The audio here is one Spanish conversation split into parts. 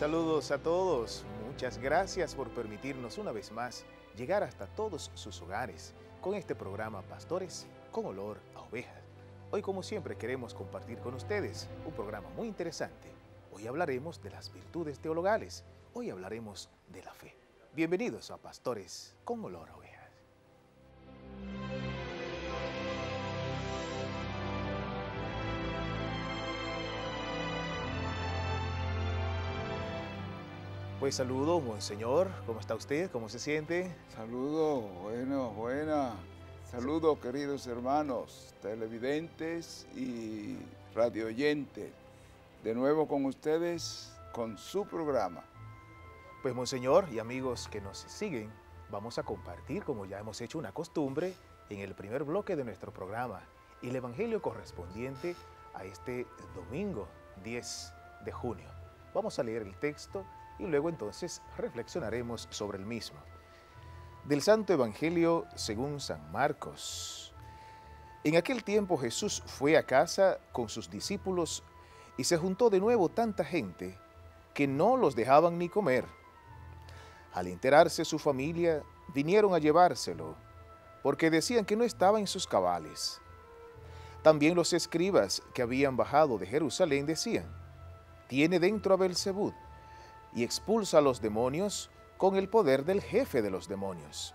Saludos a todos. Muchas gracias por permitirnos una vez más llegar hasta todos sus hogares con este programa Pastores con olor a ovejas. Hoy como siempre queremos compartir con ustedes un programa muy interesante. Hoy hablaremos de las virtudes teologales. Hoy hablaremos de la fe. Bienvenidos a Pastores con olor a ovejas. Pues saludo, monseñor. ¿Cómo está usted? ¿Cómo se siente? Saludo, bueno, buena. Saludo, queridos hermanos, televidentes y radioyentes. De nuevo con ustedes, con su programa. Pues, monseñor y amigos que nos siguen, vamos a compartir, como ya hemos hecho una costumbre, en el primer bloque de nuestro programa, el evangelio correspondiente a este domingo 10 de junio. Vamos a leer el texto y luego entonces reflexionaremos sobre el mismo. Del Santo Evangelio según San Marcos. En aquel tiempo Jesús fue a casa con sus discípulos y se juntó de nuevo tanta gente que no los dejaban ni comer. Al enterarse su familia, vinieron a llevárselo, porque decían que no estaba en sus cabales. También los escribas que habían bajado de Jerusalén decían, tiene dentro a Belzebud y expulsa a los demonios con el poder del jefe de los demonios.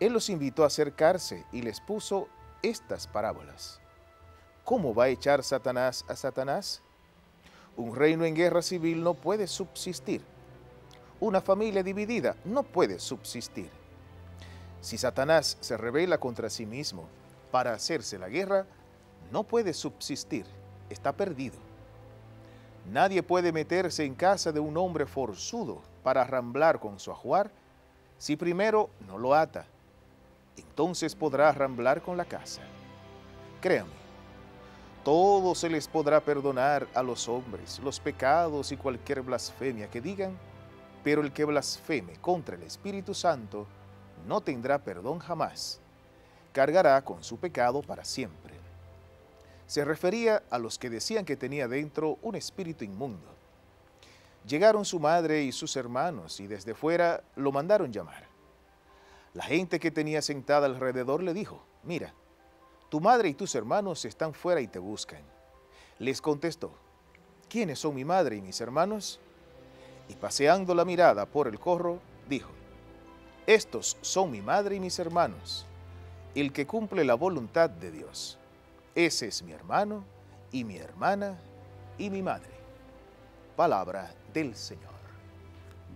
Él los invitó a acercarse y les puso estas parábolas. ¿Cómo va a echar Satanás a Satanás? Un reino en guerra civil no puede subsistir. Una familia dividida no puede subsistir. Si Satanás se revela contra sí mismo para hacerse la guerra, no puede subsistir, está perdido. Nadie puede meterse en casa de un hombre forzudo para arramblar con su ajuar si primero no lo ata. Entonces podrá arramblar con la casa. Créame, todo se les podrá perdonar a los hombres, los pecados y cualquier blasfemia que digan, pero el que blasfeme contra el Espíritu Santo no tendrá perdón jamás. Cargará con su pecado para siempre se refería a los que decían que tenía dentro un espíritu inmundo. Llegaron su madre y sus hermanos y desde fuera lo mandaron llamar. La gente que tenía sentada alrededor le dijo, mira, tu madre y tus hermanos están fuera y te buscan. Les contestó, ¿quiénes son mi madre y mis hermanos? Y paseando la mirada por el corro, dijo, estos son mi madre y mis hermanos, el que cumple la voluntad de Dios. Ese es mi hermano y mi hermana y mi madre. Palabra del Señor.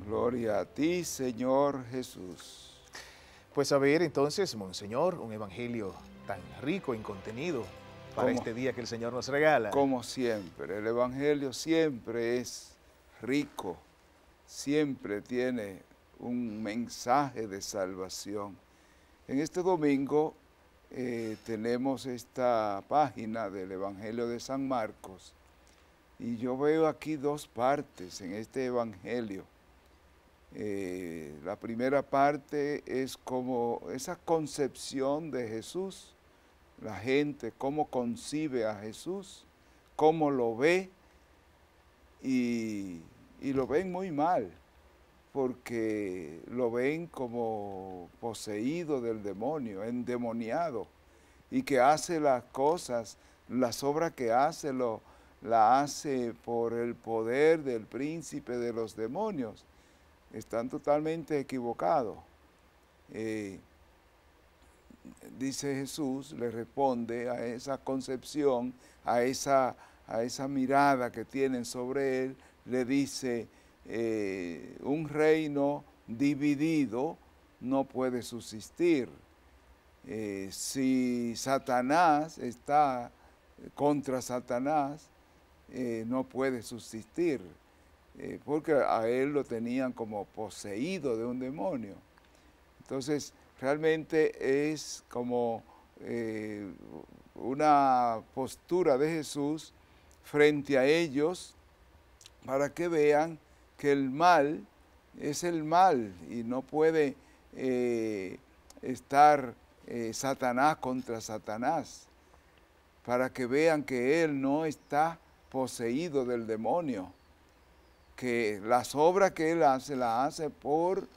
Gloria a ti, Señor Jesús. Pues a ver entonces, Monseñor, un evangelio tan rico en contenido para este día que el Señor nos regala. Como siempre, el evangelio siempre es rico, siempre tiene un mensaje de salvación. En este domingo eh, tenemos esta página del Evangelio de San Marcos y yo veo aquí dos partes en este Evangelio. Eh, la primera parte es como esa concepción de Jesús, la gente, cómo concibe a Jesús, cómo lo ve y, y lo ven muy mal porque lo ven como poseído del demonio, endemoniado, y que hace las cosas, las obras que hace, lo, la hace por el poder del príncipe de los demonios. Están totalmente equivocados. Eh, dice Jesús, le responde a esa concepción, a esa, a esa mirada que tienen sobre él, le dice, eh, un reino dividido no puede subsistir. Eh, si Satanás está contra Satanás, eh, no puede subsistir, porque a él lo tenían como poseído de un demonio. Entonces, realmente es como una postura de Jesús frente a ellos para que vean que el mal es el mal y no puede eh, estar eh, Satanás contra Satanás, para que vean que él no está poseído del demonio. que las obras que Él hace, las hace por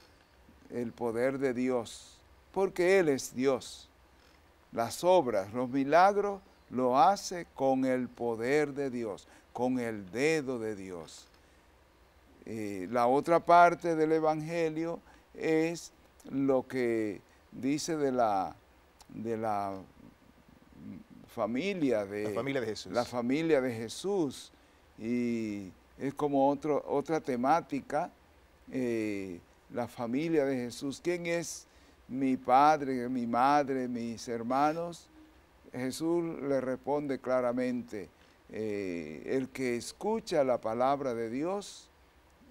el poder de Dios, porque Él es Dios. Las obras, los milagros, lo hace con el poder de Dios, con el dedo de Dios. Eh, la otra parte del Evangelio es lo que dice de la, de la familia de, la familia de Jesús. La familia de Jesús. Y es como otro, otra temática, eh, la familia de Jesús. ¿Quién es mi padre, mi madre, mis hermanos? Jesús le responde claramente, eh, el que escucha la palabra de Dios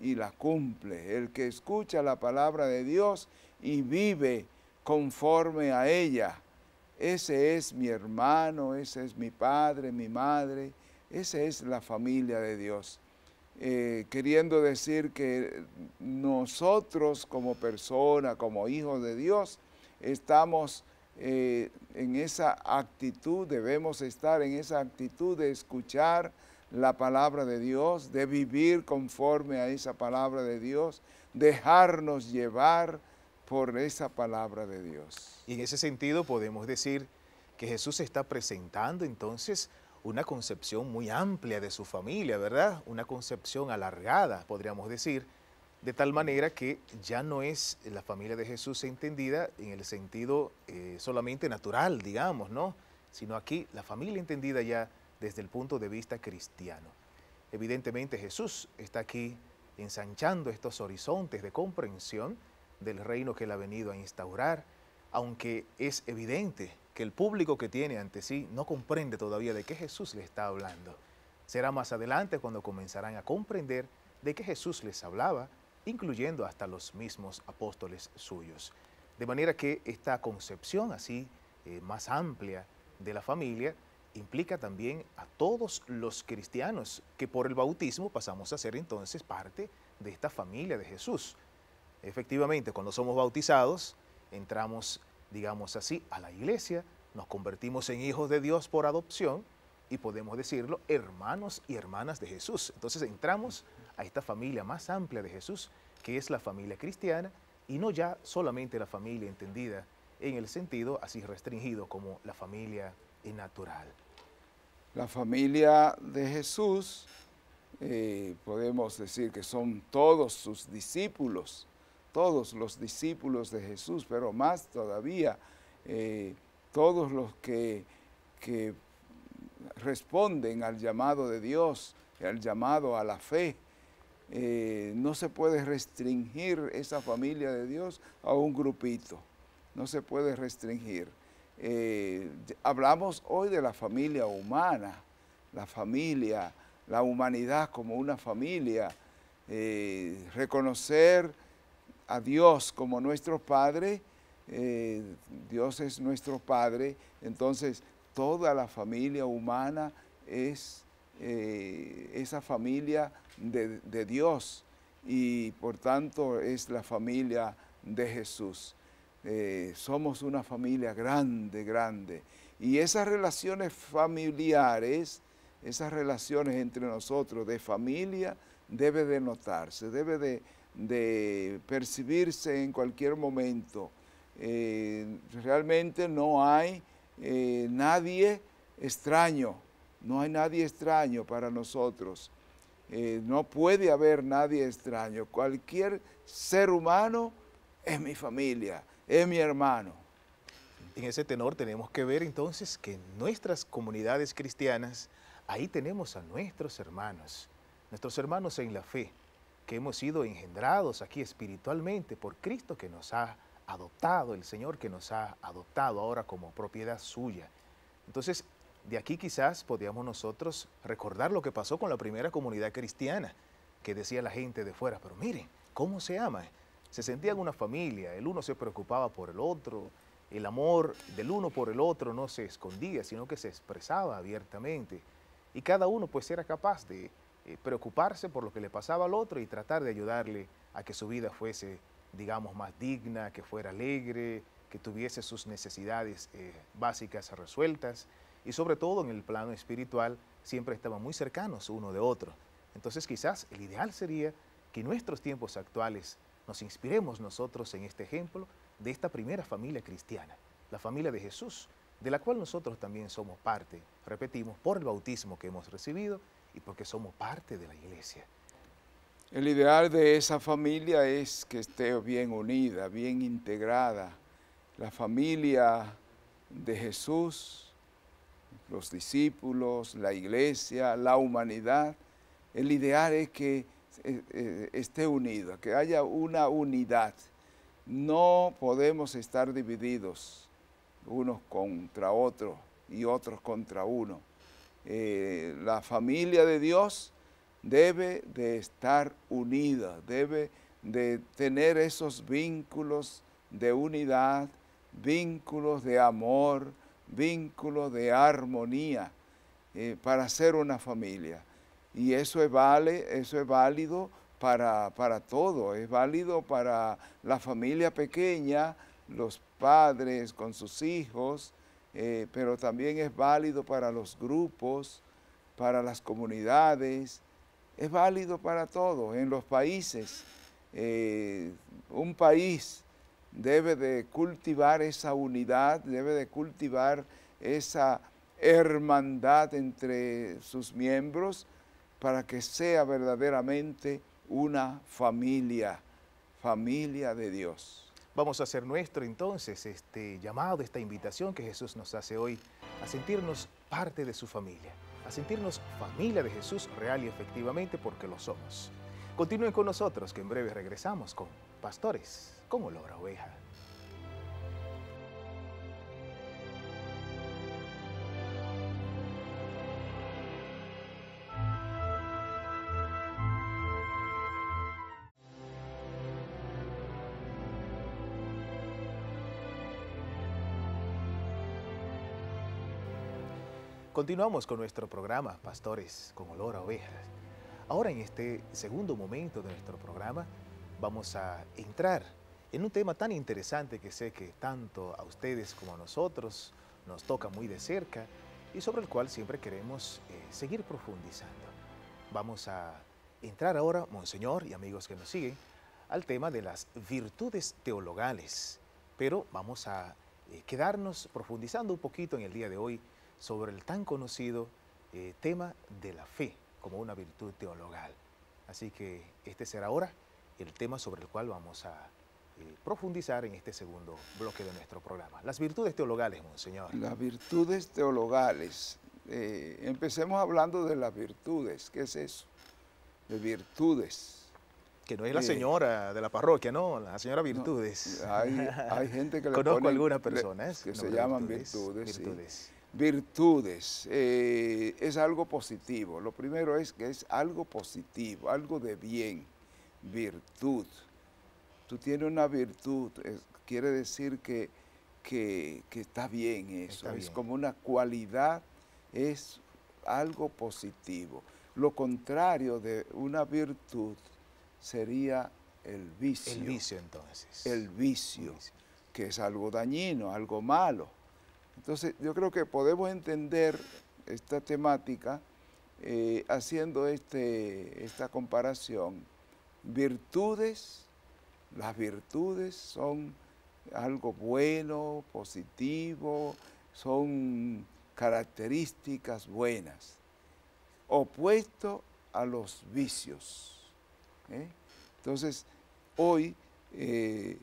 y la cumple, el que escucha la palabra de Dios y vive conforme a ella, ese es mi hermano, ese es mi padre, mi madre, esa es la familia de Dios. Eh, queriendo decir que nosotros como persona, como hijos de Dios, estamos eh, en esa actitud, debemos estar en esa actitud de escuchar la palabra de Dios, de vivir conforme a esa palabra de Dios, dejarnos llevar por esa palabra de Dios. Y en ese sentido podemos decir que Jesús está presentando entonces una concepción muy amplia de su familia, ¿verdad? Una concepción alargada, podríamos decir, de tal manera que ya no es la familia de Jesús entendida en el sentido eh, solamente natural, digamos, ¿no? Sino aquí la familia entendida ya desde el punto de vista cristiano. Evidentemente Jesús está aquí ensanchando estos horizontes de comprensión del reino que él ha venido a instaurar, aunque es evidente que el público que tiene ante sí no comprende todavía de qué Jesús le está hablando. Será más adelante cuando comenzarán a comprender de qué Jesús les hablaba incluyendo hasta los mismos apóstoles suyos. De manera que esta concepción así eh, más amplia de la familia implica también a todos los cristianos que por el bautismo pasamos a ser entonces parte de esta familia de Jesús. Efectivamente, cuando somos bautizados, entramos, digamos así, a la iglesia, nos convertimos en hijos de Dios por adopción y podemos decirlo, hermanos y hermanas de Jesús. Entonces entramos a esta familia más amplia de Jesús, que es la familia cristiana, y no ya solamente la familia entendida en el sentido así restringido como la familia natural. La familia de Jesús, eh, podemos decir que son todos sus discípulos, todos los discípulos de Jesús, pero más todavía, eh, todos los que, que responden al llamado de Dios, al llamado a la fe, eh, no se puede restringir esa familia de Dios a un grupito, no se puede restringir. Eh, hablamos hoy de la familia humana, la familia, la humanidad como una familia, eh, reconocer a Dios como nuestro Padre, Dios es nuestro Padre, entonces toda la familia humana es esa familia de, Dios y por tanto es la familia de Jesús. Eh, somos una familia grande, grande. Y esas relaciones familiares, esas relaciones entre nosotros de familia, debe de notarse, debe de, percibirse en cualquier momento. Eh, realmente no hay eh, nadie extraño, no hay nadie extraño para nosotros. No puede haber nadie extraño. Cualquier ser humano es mi familia, es mi hermano. En ese tenor tenemos que ver entonces que en nuestras comunidades cristianas, ahí tenemos a nuestros hermanos, nuestros hermanos en la fe, que hemos sido engendrados aquí espiritualmente por Cristo que nos ha adoptado, el Señor que nos ha adoptado ahora como propiedad suya. Entonces, de aquí quizás podíamos nosotros recordar lo que pasó con la primera comunidad cristiana, que decía la gente de fuera, pero miren, ¿cómo se ama? Se sentían una familia, el uno se preocupaba por el otro, el amor del uno por el otro no se escondía, sino que se expresaba abiertamente. Y cada uno pues era capaz de eh, preocuparse por lo que le pasaba al otro y tratar de ayudarle a que su vida fuese, digamos, más digna, que fuera alegre, que tuviese sus necesidades eh, básicas resueltas y sobre todo en el plano espiritual siempre estaban muy cercanos uno de otro. Entonces quizás el ideal sería que nuestros tiempos actuales nos inspiremos nosotros en este ejemplo de esta primera familia cristiana, la familia de Jesús, de la cual nosotros también somos parte, repetimos, por el bautismo que hemos recibido y porque somos parte de la iglesia. El ideal de esa familia es que esté bien unida, bien integrada. La familia de Jesús, los discípulos, la iglesia, la humanidad. El ideal es que esté unida, que haya una unidad. No podemos estar divididos unos contra otros y otros contra uno. Eh, la familia de Dios debe de estar unida, debe de tener esos vínculos de unidad, vínculos de amor, vínculos de armonía eh, para ser una familia. Y eso es, vale, eso es válido para, para todo, es válido para la familia pequeña, los padres con sus hijos, eh, pero también es válido para los grupos, para las comunidades, es válido para todo. En los países, eh, un país debe de cultivar esa unidad, debe de cultivar esa hermandad entre sus miembros para que sea verdaderamente una familia, familia de Dios. Vamos a hacer nuestro entonces este llamado, esta invitación que Jesús nos hace hoy a sentirnos parte de su familia, a sentirnos familia de Jesús real y efectivamente porque lo somos. Continúen con nosotros que en breve regresamos con Pastores como olor oveja. Continuamos con nuestro programa Pastores con olor a ovejas. Ahora en este segundo momento de nuestro programa vamos a entrar en un tema tan interesante que sé que tanto a ustedes como a nosotros nos toca muy de cerca y sobre el cual siempre queremos eh, seguir profundizando. Vamos a entrar ahora, Monseñor y amigos que nos siguen, al tema de las virtudes teologales, pero vamos a eh, quedarnos profundizando un poquito en el día de hoy sobre el tan conocido eh, tema de la fe como una virtud teologal. Así que este será ahora el tema sobre el cual vamos a eh, profundizar en este segundo bloque de nuestro programa. Las virtudes teologales, Monseñor. Las virtudes teologales. Eh, empecemos hablando de las virtudes. ¿Qué es eso? De virtudes. Que no es la señora de la parroquia, no, la señora Virtudes. hay, gente que le Conozco algunas personas que se llaman virtudes. virtudes virtudes eh, es algo positivo. Lo primero es que es algo positivo, algo de bien, virtud. Tú tienes una virtud, quiere decir que, que, está bien eso, es como una cualidad, es algo positivo. Lo contrario de una virtud sería el vicio. El vicio entonces. El vicio, que es algo dañino, algo malo. Entonces, yo creo que podemos entender esta temática eh, haciendo este, esta comparación. Virtudes, las virtudes son algo bueno, positivo, son características buenas, opuesto a los vicios. ¿eh? Entonces, hoy eh,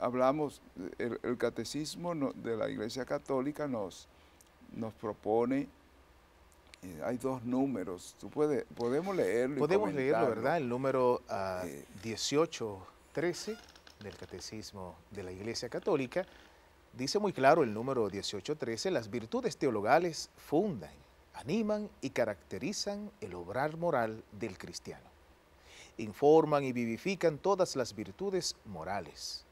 hablamos, el, catecismo de la Iglesia Católica nos, nos propone, eh, hay dos números, tú puedes, podemos leerlo. Podemos leerlo, ¿verdad? El número 1813 ah, eh, del catecismo de la Iglesia Católica dice muy claro el número 1813, las virtudes teologales fundan, animan y caracterizan el obrar moral del cristiano. Informan y vivifican todas las virtudes morales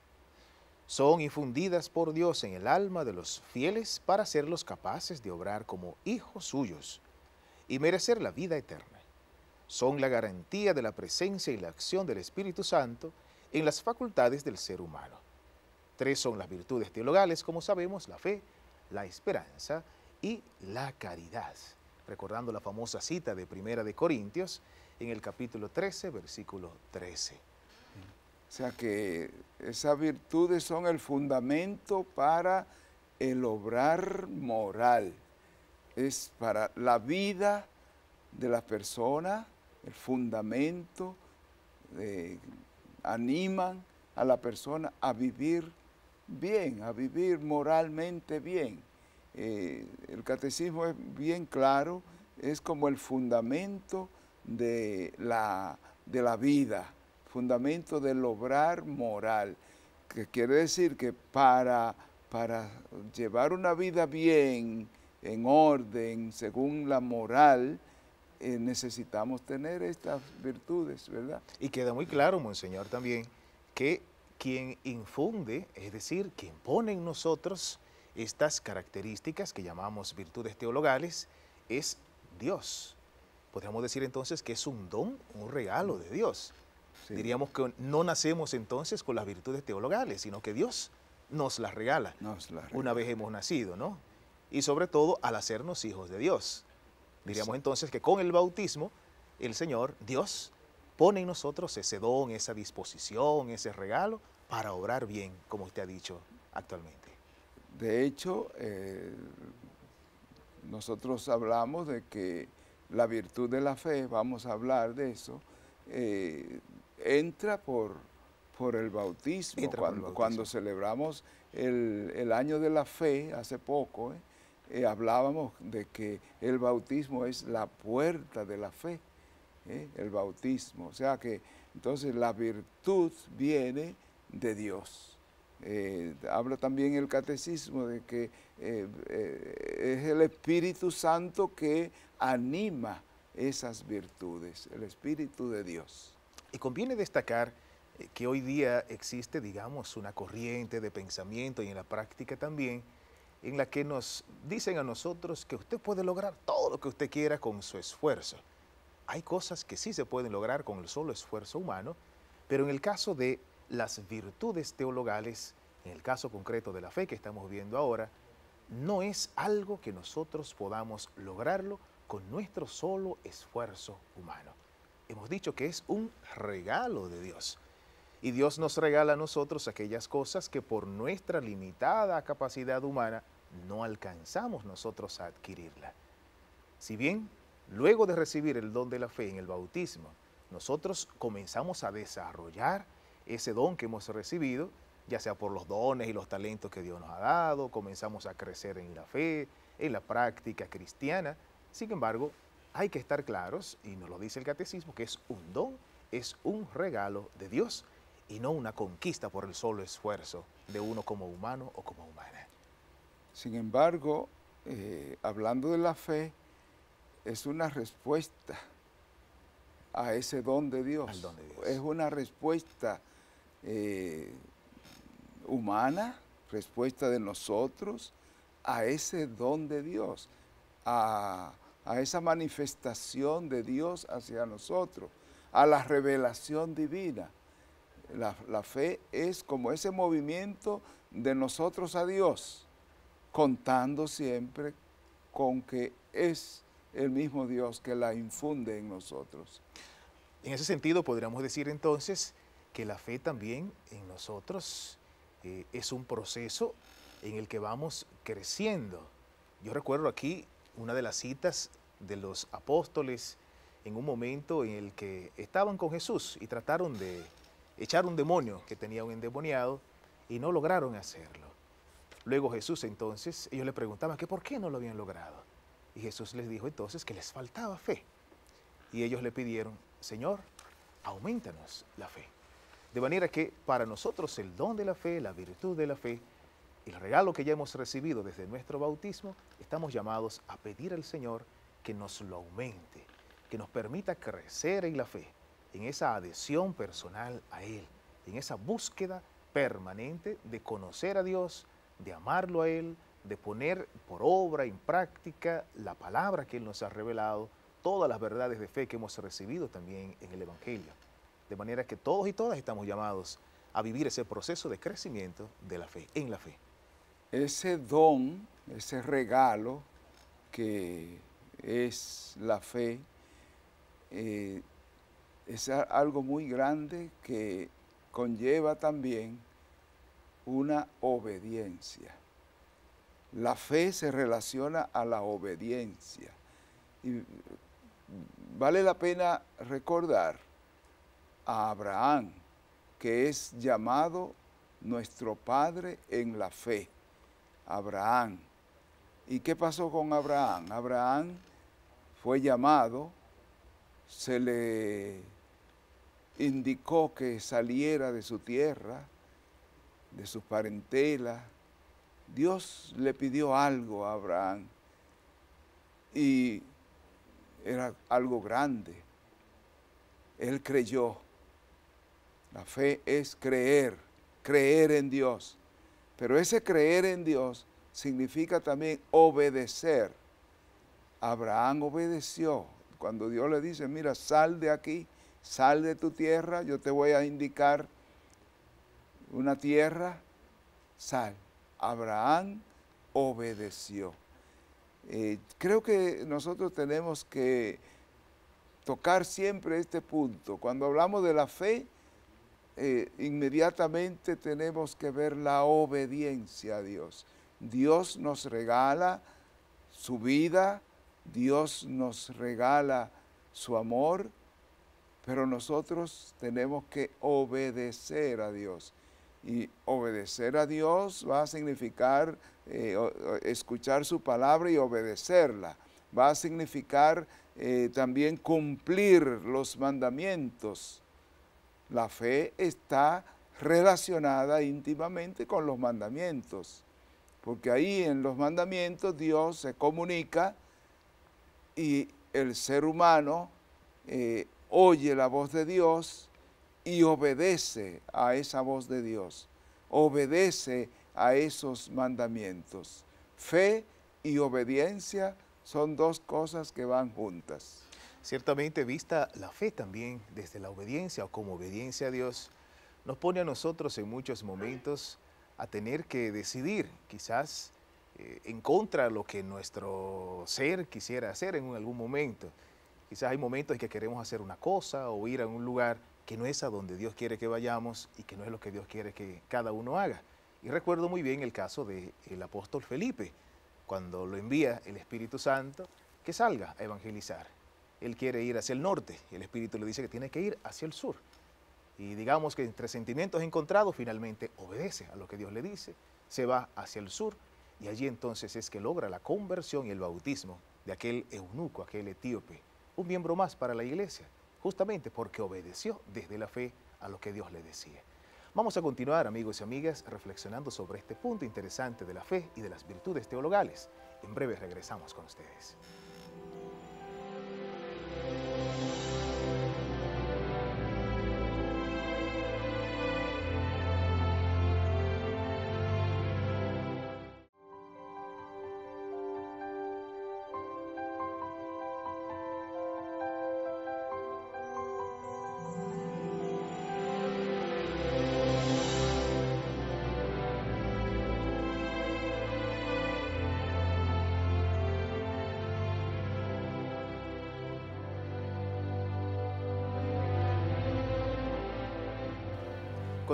son infundidas por Dios en el alma de los fieles para hacerlos capaces de obrar como hijos suyos y merecer la vida eterna. Son la garantía de la presencia y la acción del Espíritu Santo en las facultades del ser humano. Tres son las virtudes teologales, como sabemos, la fe, la esperanza y la caridad. Recordando la famosa cita de Primera de Corintios, en el capítulo 13, versículo 13. O sea que esas virtudes son el fundamento para el obrar moral. Es para la vida de la persona, el fundamento, eh, animan a la persona a vivir bien, a vivir moralmente bien. Eh, el catecismo es bien claro, es como el fundamento de la, de la vida, fundamento del obrar moral, que quiere decir que para, para llevar una vida bien, en orden, según la moral, eh, necesitamos tener estas virtudes, ¿verdad? Y queda muy claro, Monseñor, también, que quien infunde, es decir, quien pone en nosotros estas características que llamamos virtudes teologales, es Dios. Podríamos decir entonces que es un don, un regalo de Dios. Diríamos que no nacemos entonces con las virtudes teologales, sino que Dios nos las regala, nos las regala. una vez hemos nacido, ¿no? Y sobre todo al hacernos hijos de Dios. Diríamos entonces que con el bautismo, el Señor, Dios, pone en nosotros ese don, esa disposición, ese regalo para obrar bien, como usted ha dicho actualmente. De hecho, eh, nosotros hablamos de que la virtud de la fe, vamos a hablar de eso, eh, entra por, por el bautismo. Cuando, celebramos el, año de la fe, hace poco, eh, eh, hablábamos de que el bautismo es la puerta de la fe, ¿eh? el bautismo. O sea que entonces la virtud viene de Dios. Habla también el catecismo de que es el Espíritu Santo que anima esas virtudes, el Espíritu de Dios. Y conviene destacar que hoy día existe, digamos, una corriente de pensamiento y en la práctica también, en la que nos dicen a nosotros que usted puede lograr todo lo que usted quiera con su esfuerzo. Hay cosas que sí se pueden lograr con el solo esfuerzo humano, pero en el caso de las virtudes teologales, en el caso concreto de la fe que estamos viendo ahora, no es algo que nosotros podamos lograrlo con nuestro solo esfuerzo humano. Hemos dicho que es un regalo de Dios. Y Dios nos regala a nosotros aquellas cosas que por nuestra limitada capacidad humana no alcanzamos nosotros a adquirirla. Si bien, luego de recibir el don de la fe en el bautismo, nosotros comenzamos a desarrollar ese don que hemos recibido, ya sea por los dones y los talentos que Dios nos ha dado, comenzamos a crecer en la fe, en la práctica cristiana. Sin embargo, hay que estar claros, y nos lo dice el catecismo, que es un don, es un regalo de Dios y no una conquista por el solo esfuerzo de uno como humano o como humana. Sin embargo, eh, hablando de la fe, es una respuesta a ese don de Dios. Es una respuesta eh, humana, respuesta de nosotros a ese don de Dios, a, esa manifestación de Dios hacia nosotros, a la revelación divina. la fe es como ese movimiento de nosotros a Dios contando siempre con que es el mismo Dios que la infunde en nosotros. En ese sentido, podríamos decir entonces que la fe también en nosotros eh, es un proceso en el que vamos creciendo. Yo recuerdo aquí una de las citas de los apóstoles en un momento en el que estaban con Jesús y trataron de echar un demonio que tenía un endemoniado y no lograron hacerlo. Luego Jesús entonces, ellos le preguntaban que por qué no lo habían logrado. Y Jesús les dijo entonces que les faltaba fe. Y ellos le pidieron, Señor, aumentanos la fe. De manera que para nosotros el don de la fe, la virtud de la fe, el regalo que ya hemos recibido desde nuestro bautismo, estamos llamados a pedir al Señor que nos lo aumente, que nos permita crecer en la fe, en esa adhesión personal a Él, en esa búsqueda permanente de conocer a Dios, de amarlo a Él, de poner por obra, en práctica, la palabra que Él nos ha revelado, todas las verdades de fe que hemos recibido también en el Evangelio. De manera que todos y todas estamos llamados a vivir ese proceso de crecimiento de la fe, en la fe. Ese don, ese regalo que es la fe, eh, es algo muy grande que conlleva también una obediencia. La fe se relaciona a la obediencia. Y vale la pena recordar a Abraham, que es llamado nuestro Padre en la fe. Abraham. ¿Y qué pasó con Abraham? Abraham fue llamado, se le indicó que saliera de su tierra, de su parentela. Dios le pidió algo a Abraham y era algo grande. Él creyó. La fe es creer, creer en Dios. Pero ese creer en Dios significa también obedecer. Abraham obedeció. Cuando Dios le dice, mira, sal de aquí, sal de tu tierra, yo te voy a indicar una tierra, sal. Abraham obedeció. Eh, creo que nosotros tenemos que tocar siempre este punto. Cuando hablamos de la fe, eh, inmediatamente tenemos que ver la obediencia a Dios. Dios nos regala su vida, Dios nos regala su amor, pero nosotros tenemos que obedecer a Dios. Y obedecer a Dios va a significar eh, escuchar su palabra y obedecerla. Va a significar eh, también cumplir los mandamientos. La fe está relacionada íntimamente con los mandamientos, porque ahí en los mandamientos Dios se comunica y el ser humano eh, oye la voz de Dios y obedece a esa voz de Dios, obedece a esos mandamientos. Fe y obediencia son dos cosas que van juntas. Ciertamente vista la fe también desde la obediencia o como obediencia a Dios, nos pone a nosotros en muchos momentos a tener que decidir, quizás eh, en contra de lo que nuestro ser quisiera hacer en algún momento. Quizás hay momentos en que queremos hacer una cosa o ir a un lugar que no es a donde Dios quiere que vayamos y que no es lo que Dios quiere que cada uno haga. Y recuerdo muy bien el caso del apóstol Felipe, cuando lo envía el Espíritu Santo, que salga a evangelizar. Él quiere ir hacia el norte el Espíritu le dice que tiene que ir hacia el sur. Y digamos que entre sentimientos encontrados finalmente obedece a lo que Dios le dice, se va hacia el sur y allí entonces es que logra la conversión y el bautismo de aquel eunuco, aquel etíope, un miembro más para la iglesia, justamente porque obedeció desde la fe a lo que Dios le decía. Vamos a continuar, amigos y amigas, reflexionando sobre este punto interesante de la fe y de las virtudes teologales. En breve regresamos con ustedes.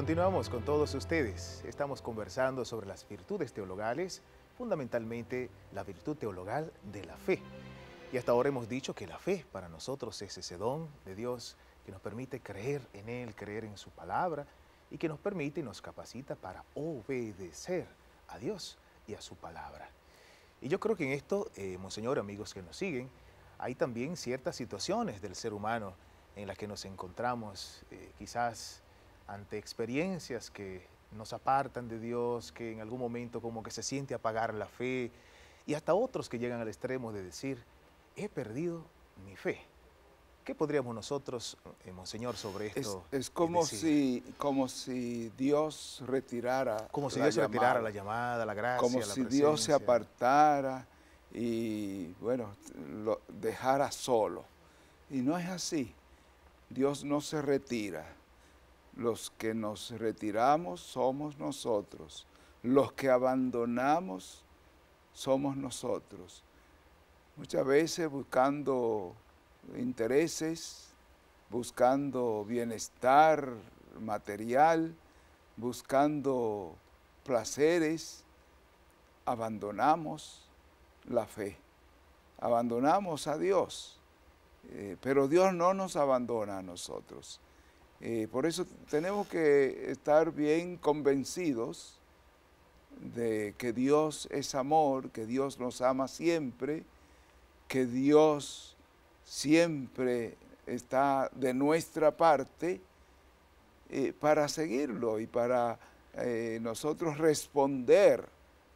Continuamos con todos ustedes. Estamos conversando sobre las virtudes teologales, fundamentalmente la virtud teologal de la fe. Y hasta ahora hemos dicho que la fe para nosotros es ese don de Dios que nos permite creer en Él, creer en su palabra y que nos permite y nos capacita para obedecer a Dios y a su palabra. Y yo creo que en esto, eh, Monseñor, amigos que nos siguen, hay también ciertas situaciones del ser humano en las que nos encontramos, eh, quizás ante experiencias que nos apartan de Dios, que en algún momento como que se siente apagar la fe, y hasta otros que llegan al extremo de decir, he perdido mi fe. ¿Qué podríamos nosotros, eh, Monseñor, sobre esto? Es, es como, si, como si Dios retirara Como si Dios retirara la llamada, la gracia, Como si Dios se apartara y, bueno, lo dejara solo. Y no es así. Dios no se retira los que nos retiramos somos nosotros. Los que abandonamos somos nosotros. Muchas veces buscando intereses, buscando bienestar material, buscando placeres, abandonamos la fe, abandonamos a Dios. Eh, pero Dios no nos abandona a nosotros. Eh, por eso tenemos que estar bien convencidos de que Dios es amor, que Dios nos ama siempre, que Dios siempre está de nuestra parte eh, para seguirlo y para nosotros responder,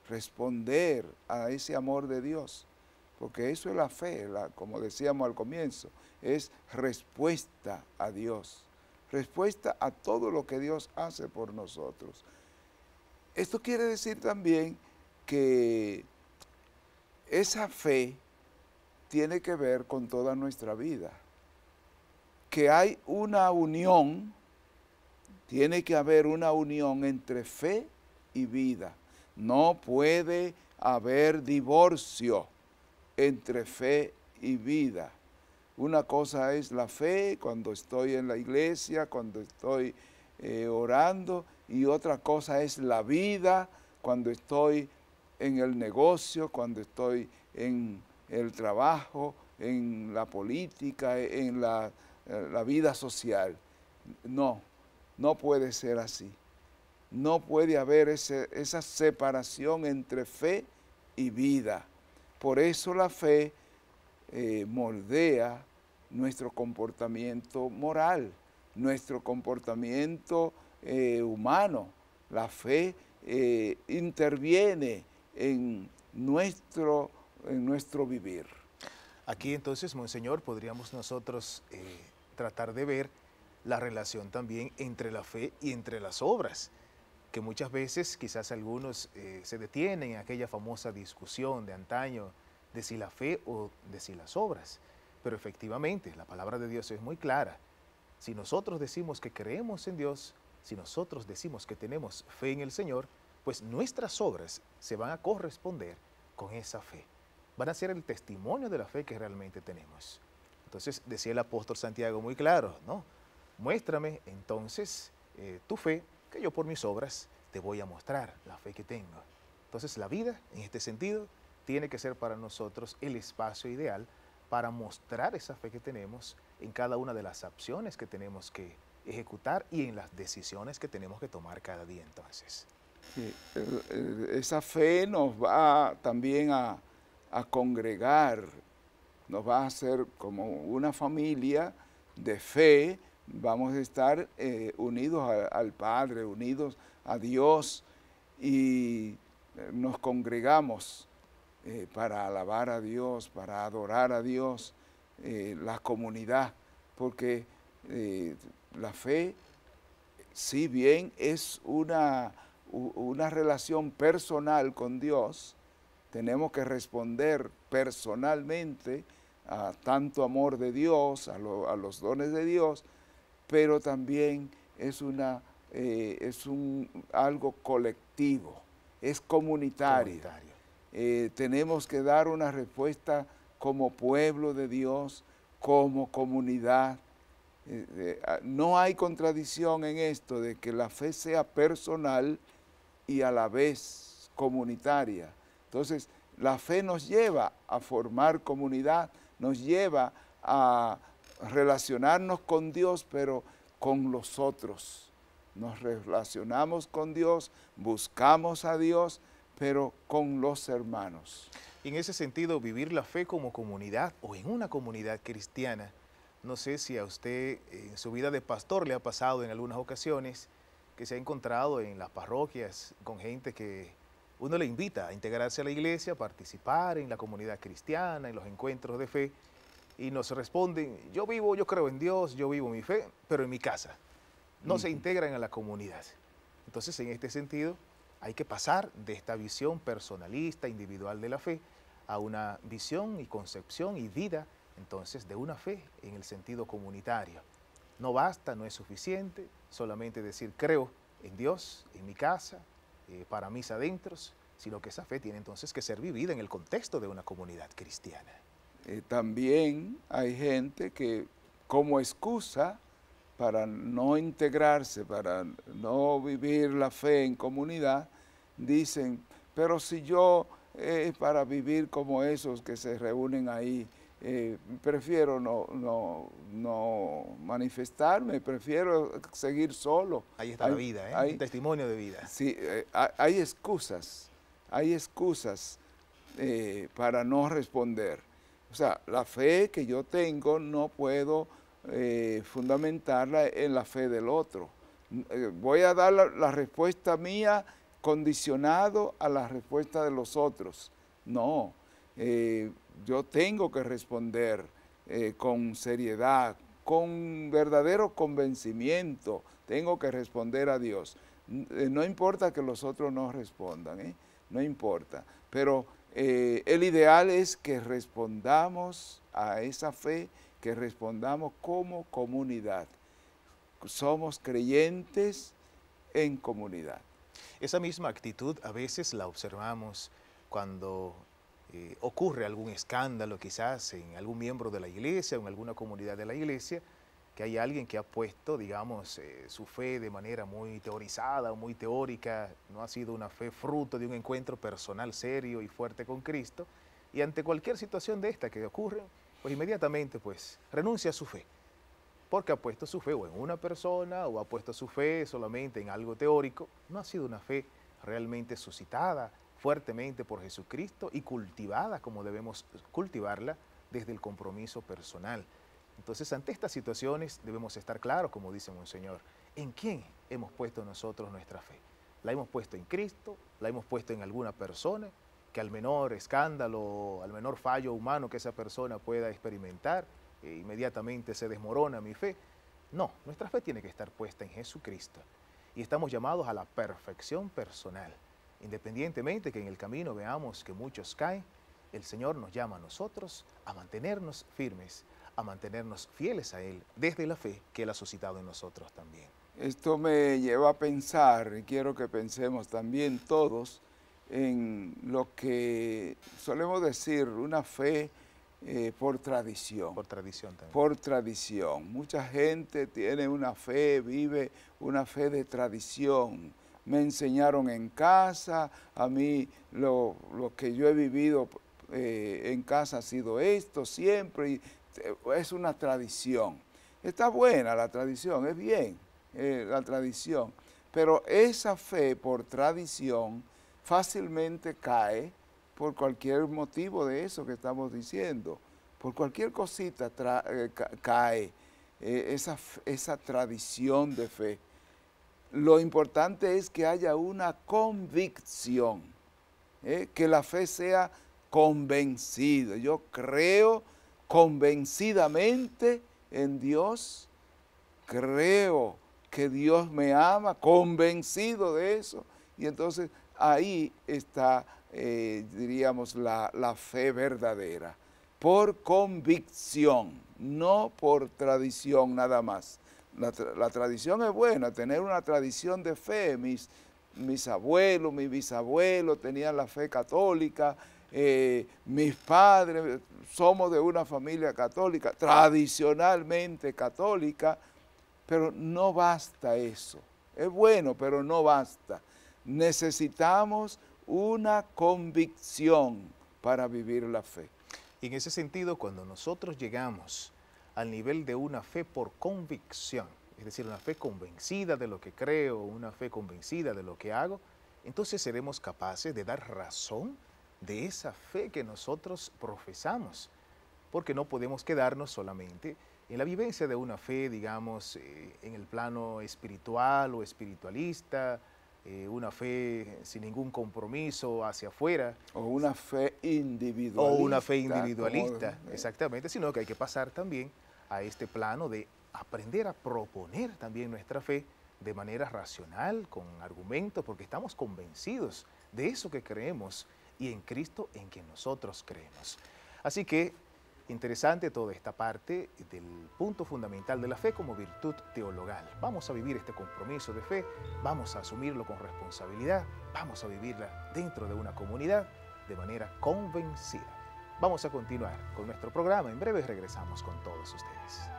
responder a ese amor de Dios. Porque eso es la fe, como decíamos al comienzo, es respuesta a Dios, respuesta a todo lo que Dios hace por nosotros. Esto quiere decir también que esa fe tiene que ver con toda nuestra vida, que hay una unión, tiene que haber una unión entre fe y vida. No puede haber divorcio entre fe y vida. Una cosa es la fe cuando estoy en la iglesia, cuando estoy eh, orando, y otra cosa es la vida cuando estoy en el negocio, cuando estoy en el trabajo, en la política, en la, eh, vida social. No, no puede ser así. No puede haber esa separación entre fe y vida. Por eso la fe eh, moldea nuestro comportamiento moral, nuestro comportamiento eh, humano. La fe eh, interviene en nuestro, en nuestro vivir. Aquí entonces, Monseñor, podríamos nosotros tratar de ver la relación también entre la fe y entre las obras que muchas veces quizás algunos eh, se detienen en aquella famosa discusión de antaño de si la fe o de si las obras. Pero efectivamente, la palabra de Dios es muy clara. Si nosotros decimos que creemos en Dios, si nosotros decimos que tenemos fe en el Señor, pues nuestras obras se van a corresponder con esa fe. Van a ser el testimonio de la fe que realmente tenemos. Entonces decía el apóstol Santiago muy claro, ¿no? Muéstrame entonces eh, tu fe que yo por mis obras te voy a mostrar la fe que tengo. Entonces la vida, en este sentido, tiene que ser para nosotros el espacio ideal para mostrar esa fe que tenemos en cada una de las acciones que tenemos que ejecutar y en las decisiones que tenemos que tomar cada día entonces. esa fe nos va también a, congregar, nos va a hacer como una familia de fe vamos a estar eh, unidos al Padre, unidos a Dios y eh, nos congregamos eh, para alabar a Dios, para adorar a Dios, la comunidad, porque la fe, si bien es una, una relación personal con Dios, tenemos que responder personalmente a tanto amor de Dios, a, los dones de Dios, pero también es, una, eh, es un, algo colectivo, es comunitario. Eh, tenemos que dar una respuesta como pueblo de Dios, como comunidad. Eh, ah, no hay contradicción en esto de que la fe sea personal y a la vez comunitaria. Entonces, la fe nos lleva a formar comunidad, nos lleva a relacionarnos con Dios, pero con los otros. Nos relacionamos con Dios, buscamos a Dios, pero con los hermanos. En ese sentido, vivir la fe como comunidad o en una comunidad cristiana, no sé si a usted en su vida de pastor le ha pasado en algunas ocasiones que se ha encontrado en las parroquias con gente que uno le invita a integrarse a la iglesia, a participar en la comunidad cristiana, en los encuentros de fe, y nos responden, yo vivo, yo creo en Dios, yo vivo mi fe, pero en mi casa. No se integran a la comunidad. Entonces, en este sentido, hay que pasar de esta visión personalista, individual de la fe, a una visión y concepción y vida, entonces, de una fe en el sentido comunitario. No basta, no es suficiente solamente decir creo en Dios, en mi casa, eh, para mis adentros, sino que esa fe tiene entonces que ser vivida en el contexto de una comunidad cristiana. Eh, también hay gente que como excusa para no integrarse, para no vivir la fe en comunidad, dicen, pero si yo es eh, para vivir como esos que se reúnen ahí, eh, prefiero no, no, no, manifestarme, prefiero seguir solo. Ahí está la vida, ¿eh? Hay, testimonio de vida. Sí, eh, hay excusas, hay excusas para no responder. O sea, la fe que yo tengo no puedo fundamentarla en la fe del otro. voy a dar la respuesta mía condicionado a la respuesta de los otros. No, eh, yo tengo que responder eh, con seriedad, con verdadero convencimiento, tengo que responder a Dios. Eh, no importa que los otros no respondan, no importa, pero el ideal es que respondamos a esa fe, que respondamos como comunidad. Somos creyentes en comunidad. Esa misma actitud a veces la observamos cuando eh, ocurre algún escándalo quizás en algún miembro de la iglesia o en alguna comunidad de la iglesia, que hay alguien que ha puesto, digamos, eh, su fe de manera muy teorizada o muy teórica, no ha sido una fe fruto de un encuentro personal serio y fuerte con Cristo, y ante cualquier situación de esta que ocurre, pues inmediatamente pues renuncia a su fe, porque ha puesto su fe o en una persona o ha puesto su fe solamente en algo teórico, no ha sido una fe realmente suscitada, fuertemente por Jesucristo y cultivada como debemos cultivarla desde el compromiso personal. Entonces, ante estas situaciones debemos estar claros, como dice Monseñor, en quién hemos puesto nosotros nuestra fe. La hemos puesto en Cristo, la hemos puesto en alguna persona que al menor escándalo, al menor fallo humano que esa persona pueda experimentar, e inmediatamente se desmorona mi fe. No, nuestra fe tiene que estar puesta en Jesucristo y estamos llamados a la perfección personal. Independientemente que en el camino veamos que muchos caen, el Señor nos llama a nosotros a mantenernos firmes, a mantenernos fieles a Él desde la fe que Él ha suscitado en nosotros también. Esto me lleva a pensar, y quiero que pensemos también todos, en lo que solemos decir, una fe eh, por tradición. Por tradición también. Por tradición. Mucha gente tiene una fe, vive una fe de tradición me enseñaron en casa, a mí lo, que yo he vivido eh, en casa ha sido esto siempre, y eh, es una tradición. Está buena la tradición, es bien eh, la tradición, pero esa fe por tradición fácilmente cae por cualquier motivo de eso que estamos diciendo, por cualquier cosita cae esa, esa tradición de fe lo importante es que haya una convicción, ¿eh? que la fe sea convencida. Yo creo convencidamente en Dios, creo que Dios me ama, convencido de eso. Y entonces ahí está, eh, diríamos, la, la fe verdadera, por convicción, no por tradición nada más la, tradición es buena, tener una tradición de fe. Mis, mis abuelos, mis bisabuelos tenían la fe católica, eh, mis padres, somos de una familia católica, tradicionalmente católica, pero no basta eso. Es bueno, pero no basta. Necesitamos una convicción para vivir la fe. Y en ese sentido, cuando nosotros llegamos al nivel de una fe por convicción, es decir, una fe convencida de lo que creo, una fe convencida de lo que hago, entonces seremos capaces de dar razón de esa fe que nosotros profesamos, porque no podemos quedarnos solamente en la vivencia de una fe, digamos, eh, en el plano espiritual o espiritualista, eh, una fe sin ningún compromiso hacia afuera. O una fe individualista. O una fe individualista, exactamente, sino que hay que pasar también a este plano de aprender a proponer también nuestra fe de manera racional, con argumentos, porque estamos convencidos de eso que creemos y en Cristo en que nosotros creemos. Así que interesante toda esta parte del punto fundamental de la fe como virtud teologal. Vamos a vivir este compromiso de fe, vamos a asumirlo con responsabilidad, vamos a vivirla dentro de una comunidad de manera convencida. Vamos a continuar con nuestro programa. En breve regresamos con todos ustedes.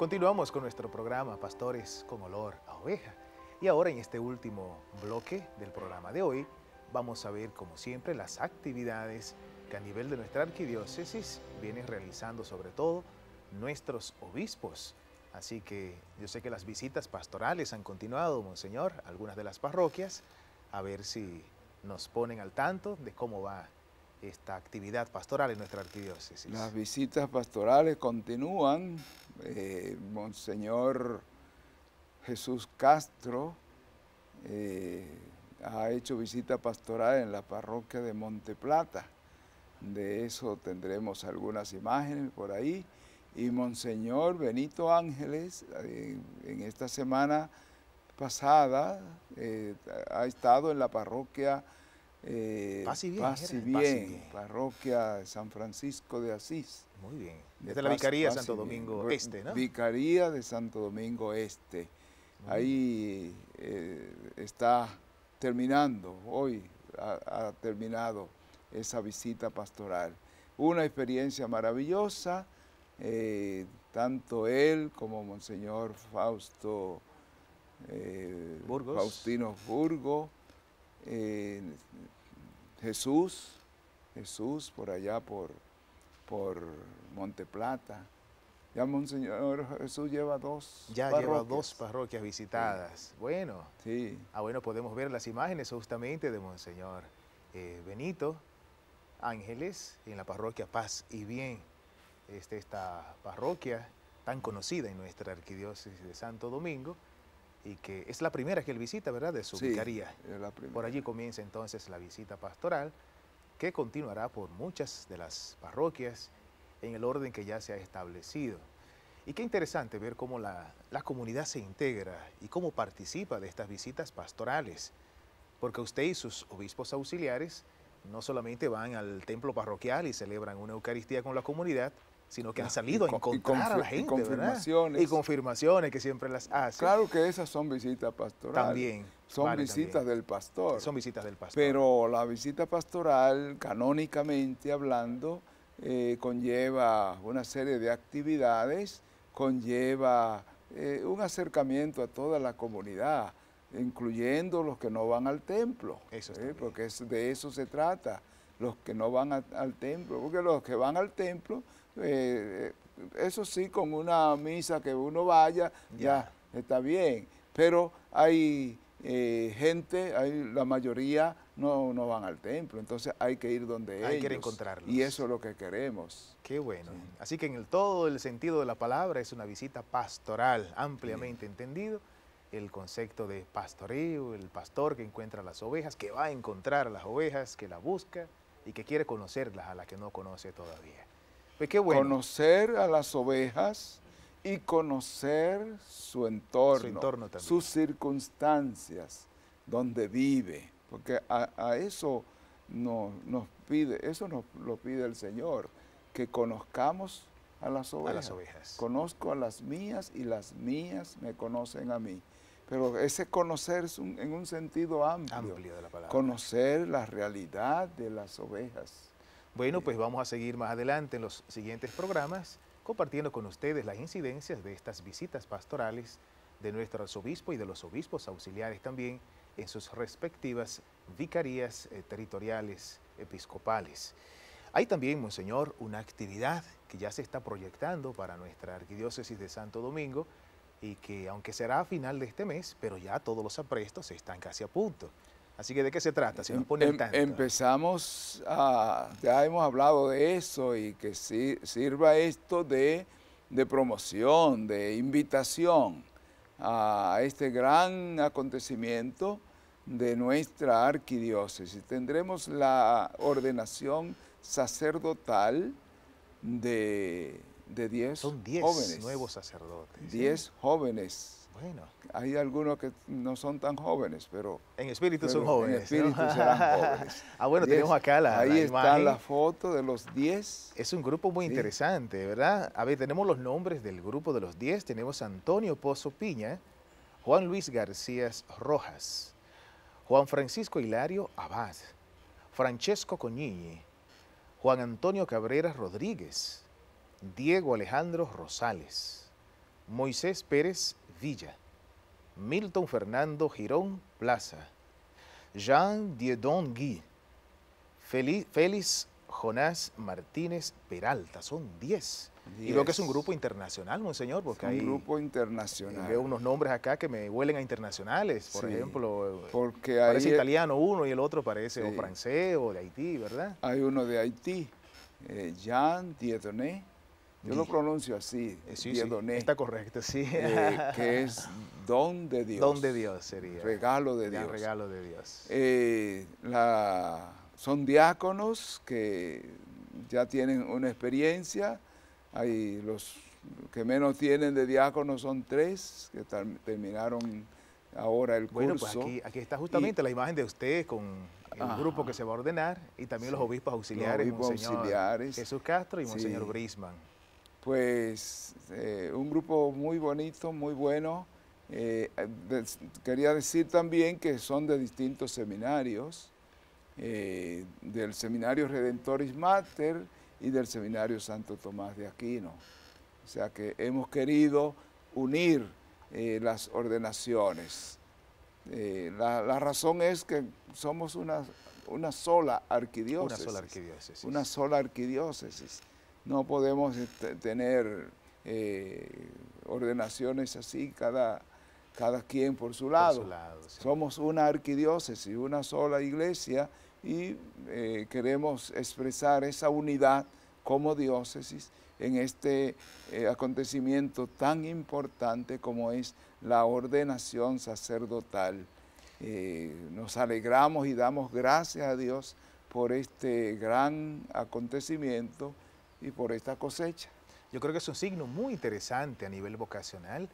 Continuamos con nuestro programa Pastores con olor a oveja. Y ahora en este último bloque del programa de hoy vamos a ver como siempre las actividades que a nivel de nuestra arquidiócesis vienen realizando sobre todo nuestros obispos. Así que yo sé que las visitas pastorales han continuado, Monseñor, algunas de las parroquias, a ver si nos ponen al tanto de cómo va esta actividad pastoral en nuestra arquidiócesis. Las visitas pastorales continúan. Eh, Monseñor Jesús Castro eh, ha hecho visita pastoral en la parroquia de Monteplata. De eso tendremos algunas imágenes por ahí. Y Monseñor Benito Ángeles, eh, en esta semana pasada, ha estado en la parroquia eh, Paz y bien, parroquia de San Francisco de Asís. Muy bien. Desde la Vicaría de Santo Domingo Este, ¿no? Vicaría de Santo Domingo Este. Ahí eh, está terminando, hoy ha, terminado esa visita pastoral. Una experiencia maravillosa, eh, tanto él como Monseñor Fausto eh, Faustino Burgo, Jesús, Jesús por allá por, por Monteplata. Ya Monseñor Jesús lleva dos Ya lleva dos parroquias visitadas. Bueno. Sí. Ah, bueno, podemos ver las imágenes justamente de Monseñor eh, Benito Ángeles en la parroquia Paz y Bien. Este, esta parroquia tan conocida en nuestra arquidiócesis de Santo Domingo y que es la primera que él visita, ¿verdad? De su vicaría. Por allí comienza entonces la visita pastoral que continuará por muchas de las parroquias en el orden que ya se ha establecido. Y qué interesante ver cómo la, la comunidad se integra y cómo participa de estas visitas pastorales, porque usted y sus obispos auxiliares no solamente van al templo parroquial y celebran una Eucaristía con la comunidad, sino que han salido a encontrar a la gente, y confirmaciones. Y confirmaciones que siempre las hacen. Claro que esas son visitas pastorales. También. Son visitas del pastor. Son visitas del pastor. Pero la visita pastoral, canónicamente hablando, eh, conlleva una serie de actividades, conlleva eh, un acercamiento a toda la comunidad, incluyendo los que no van al templo, eso eh, porque de eso se trata, los que no van al templo, porque los que van al templo eh, eso sí, con una misa que uno vaya, ya, está bien. Pero hay eh, gente, hay, la mayoría no, no, van al templo, entonces hay que ir donde hay ellos. que encontrarlos. Y eso es lo que queremos. Qué bueno. Así que en el, todo el sentido de la palabra es una visita pastoral, ampliamente entendido. El concepto de pastoreo, el pastor que encuentra las ovejas, que va a encontrar las ovejas, que la busca y que quiere conocerlas a las que no conoce todavía. Pues conocer a las ovejas y conocer su entorno, sus circunstancias, donde vive, porque a, eso nos pide, eso nos lo pide el Señor, que conozcamos a las ovejas. Conozco a las mías y las mías me conocen a mí. Pero ese conocer es en un sentido amplio. de la palabra. Conocer la realidad de las ovejas. Bueno, pues vamos a seguir más adelante en los siguientes programas compartiendo con ustedes las incidencias de estas visitas pastorales de nuestro arzobispo y de los obispos auxiliares también en sus respectivas vicarías eh, territoriales episcopales. Hay también, Monseñor, una actividad que ya se está proyectando para nuestra arquidiócesis de Santo Domingo y que aunque será a final de este mes, pero ya todos los aprestos están casi a punto. Así que, ¿de qué se trata? Si em, em, Empezamos a, ya hemos hablado de eso y que sirva esto de, promoción, de invitación a este gran acontecimiento de nuestra arquidiócesis. Tendremos la ordenación sacerdotal de, de 10 Son 10 nuevos sacerdotes. 10 jóvenes Bueno. Hay algunos que no son tan jóvenes, pero... En espíritu pero son jóvenes. En espíritu ¿no? serán jóvenes. ah, bueno, Diez. tenemos acá la, Ahí la está imagen. la foto de los 10. Es un grupo muy Sí. interesante, ¿verdad? A ver, tenemos los nombres del grupo de los 10. Tenemos Antonio Pozo Piña, Juan Luis García Rojas, Juan Francisco Hilario Abad, Francesco Coñiñi, Juan Antonio Cabrera Rodríguez, Diego Alejandro Rosales, Moisés Pérez Villa, Milton Fernando Girón Plaza, Jean Diedon Guy, Feli- Félix Jonás Martínez Peralta, son 10. Y veo que es un grupo internacional, monseñor, porque un hay, grupo internacional. veo unos nombres acá que me huelen a internacionales. Por Sí, ejemplo, Porque parece italiano uno y el otro parece o francés o de Haití, ¿verdad? hay uno de Haití, eh, Jean Dieudonné. Yo lo pronuncio así, Eh, sí, está correcto, sí. eh, que es don de Dios. Don de Dios sería. Regalo de Dios. regalo de Dios. Eh, la- son diáconos que ya tienen una experiencia. Hay los que menos tienen de diáconos son tres que terminaron ahora el Bueno, pues curso. aquí, aquí está justamente la imagen de usted con el Ajá. grupo que se va a ordenar y también los obispos los auxiliares, obispos Monseñor auxiliares. Jesús Castro y Monseñor. Brisman. Pues eh, un grupo muy bonito, muy bueno. Eh, quería decir también que son de distintos seminarios, eh, del Seminario Redentoris Mater y del Seminario Santo Tomás de Aquino. O sea que hemos querido unir las ordenaciones. La, la razón es que somos una, una sola Una arquidiócesis sola arquidiócesis. una sola arquidiócesis. No podemos este, tener eh, ordenaciones así, cada, cada quien por su por lado. su lado, sí. Somos una arquidiócesis, una sola iglesia y eh, queremos expresar esa unidad como diócesis en este eh, acontecimiento tan importante como es la ordenación sacerdotal. Eh, nos alegramos y damos gracias a Dios por este gran acontecimiento y por esta cosecha. Yo creo que es un signo muy interesante a nivel vocacional,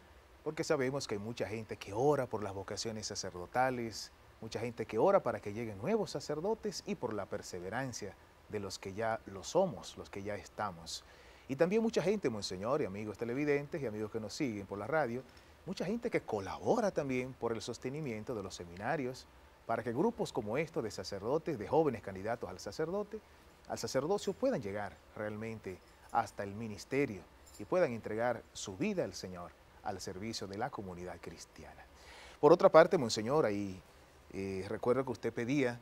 porque sabemos que hay mucha gente que ora por las vocaciones sacerdotales, mucha gente que ora para que lleguen nuevos sacerdotes y por la perseverancia de los que ya lo somos, los que ya estamos. Y también mucha gente, Monseñor, y amigos televidentes y amigos que nos siguen por la radio, mucha gente que colabora también por el sostenimiento de los seminarios, para que grupos como estos de sacerdotes, de jóvenes candidatos al sacerdote, al sacerdocio puedan llegar realmente hasta el ministerio y puedan entregar su vida al Señor al servicio de la comunidad cristiana. Por otra parte, Monseñor, ahí eh, recuerdo que usted pedía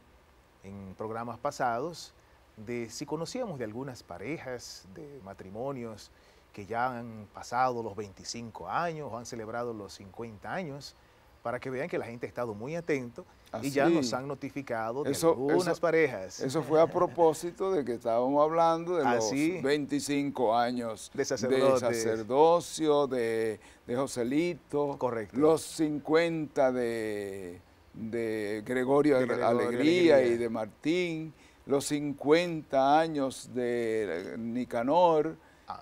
en programas pasados de si conocíamos de algunas parejas, de matrimonios que ya han pasado los 25 años o han celebrado los 50 años, para que vean que la gente ha estado muy atento y ya nos han notificado de Eso- algunas eso- parejas. Eso fue a propósito de que estábamos hablando de los Así. 25 años De sacerdocio, de, de Joselito, Correcto. los 50 de, de Gregorio, De Gregorio Alegría, Alegría. y de Martín, los 50 años de Nicanor,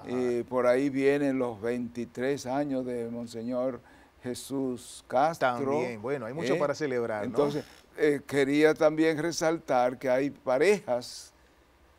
eh, por ahí vienen los 23 años de Monseñor Jesús Castro. También, bueno, hay mucho ¿eh? para celebrar, ¿no? Entonces, eh, quería también resaltar que hay parejas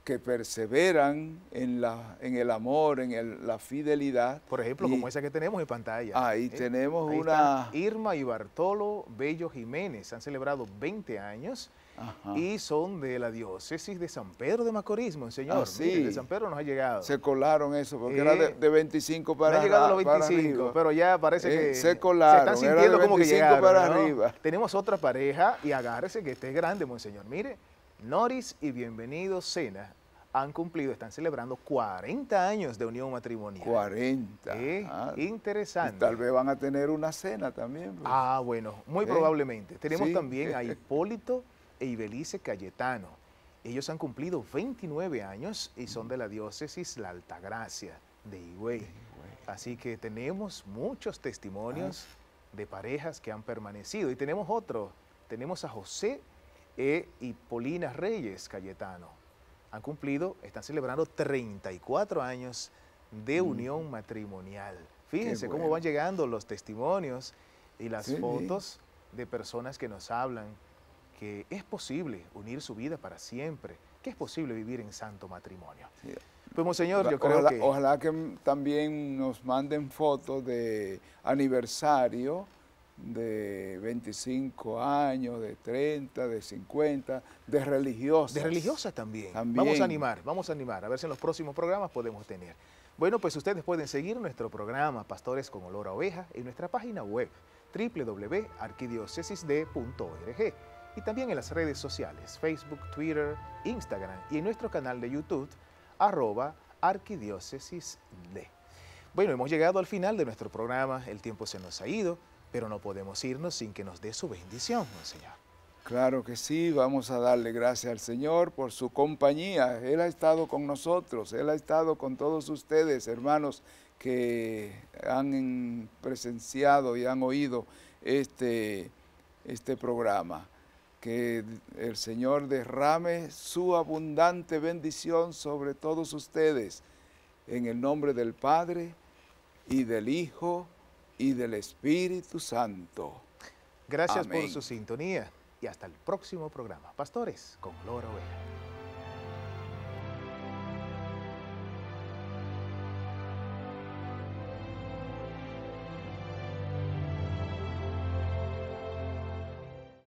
que perseveran en, la, en el amor, en el- la fidelidad. Por ejemplo, y como esa que tenemos en pantalla. Ahí ¿eh? tenemos Ahí una... Irma y Bartolo Bello Jiménez han celebrado 20 años Ajá. y son de la diócesis de San Pedro de Macorís, Monseñor. Ah, sí. De San Pedro nos ha llegado. Se colaron eso, porque era de, Eh, de 25 No para, han llegado a los arra- para 25, arriba. pero ya parece Eh, que se colaron, están era de sintiendo como que 25 llegaron, para ¿no? arriba. Tenemos otra pareja y agárrese que esté grande, Monseñor. Mire, Noris y Bienvenido Cena han cumplido, están celebrando 40 años de unión matrimonial. 40. Eh, ah, interesante. y tal vez van a tener una cena también. pues. Ah, bueno, muy ¿Eh? probablemente. Tenemos Sí. también a Hipólito e Ibelice Cayetano. Ellos han cumplido 29 años y son de la diócesis La Altagracia de Higüey. Así que tenemos muchos testimonios de parejas que han permanecido. Y tenemos otro, tenemos a José e Hipolina Reyes Cayetano. Han cumplido, están celebrando 34 años de Mm. unión matrimonial. Fíjense cómo van llegando los testimonios y las fotos de personas que nos hablan que es posible unir su vida para siempre, que es posible vivir en santo matrimonio. Pues, Monseñor, yo creo ojalá, que... Ojalá que también nos manden fotos de aniversario de 25 años, de 30, de 50, de religiosas. De religiosas también. Vamos a animar, vamos a animar, a ver si en los próximos programas podemos tener. Bueno, pues ustedes pueden seguir nuestro programa Pastores con Olor a Oveja en nuestra página web www.arquidiocesisd.org y también en las redes sociales Facebook, Twitter, Instagram y en nuestro canal de YouTube arroba arquidiócesis Bueno, hemos llegado al final de nuestro programa, el tiempo se nos ha ido, pero no podemos irnos sin que nos dé su bendición, Señor. Claro que sí, vamos a darle gracias al Señor por su compañía. Él ha estado con nosotros, Él ha estado con todos ustedes, hermanos, que han presenciado y han oído este, este programa que el Señor derrame su abundante bendición sobre todos ustedes, en el nombre del Padre, y del Hijo, y del Espíritu Santo. Gracias por su sintonía y hasta el próximo programa. Pastores con Loro Oveja.